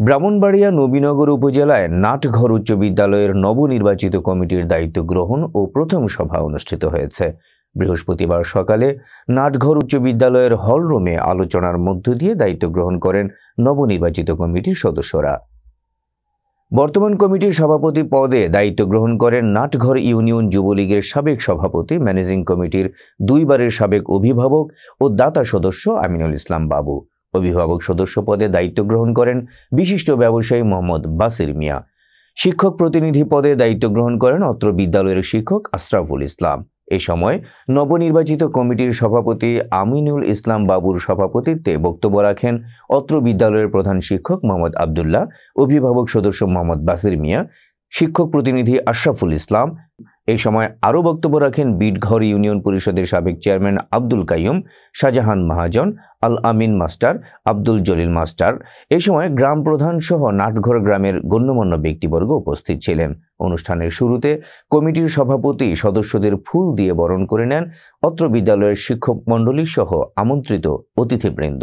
ব্রাহ্মণবাড়িয়া নবীনগর উপজেলায় নাটঘর উচ্চ বিদ্যালয়ের নবনির্বাচিত কমিটির দায়িত্ব গ্রহণ ও প্রথম সভা অনুষ্ঠিত হয়েছে। বৃহস্পতিবার সকালে নাটঘর উচ্চ বিদ্যালয়ের হলরুমে আলোচনার মধ্য দিয়ে দায়িত্ব গ্রহণ করেন নবনির্বাচিত কমিটির সদস্যরা। বর্তমান কমিটির সভাপতি পদে দায়িত্ব গ্রহণ করেন নাটঘর ইউনিয়ন যুবলীগের সাবেক সভাপতি, ম্যানেজিং কমিটির দুইবারের সাবেক অভিভাবক ও দাতা সদস্য আমিনুল ইসলাম বাবু। অভিভাবক সদস্য পদে দায়িত্ব গ্রহণ করেন বিশিষ্ট ব্যবসায়ী মোহাম্মদ বাসির মিয়া। শিক্ষক প্রতিনিধি পদে দায়িত্ব গ্রহণ করেন অত্র বিদ্যালয়ের শিক্ষক আশরাফুল ইসলাম। এ সময় নবনির্বাচিত কমিটির সভাপতি আমিনুল ইসলাম বাবুর সভাপতিত্বে বক্তব্য রাখেন অত্র বিদ্যালয়ের প্রধান শিক্ষক মোহাম্মদ আবদুল্লাহ, অভিভাবক সদস্য মোহাম্মদ বাসির মিয়া, শিক্ষক প্রতিনিধি আশরাফুল ইসলাম এই সময় আরও বক্তব্য রাখেন বিটঘর ইউনিয়ন পরিষদের সাবেক chairman Abdul Kaiyum, Shahjahan Mahajan, Al Amin master, Abdul Jalil master. এই সময় গ্রাম প্রধান সহ নাটঘর গ্রামের গণ্যমান্য ব্যক্তিবর্গ উপস্থিত ছিলেন। অনুষ্ঠানের শুরুতে কমিটির সভাপতি সদস্যদের ফুল দিয়ে বরণ করে নেন অত্র বিদ্যালয়ের শিক্ষক মণ্ডলী সহ আমন্ত্রিত অতিথিবৃন্দ।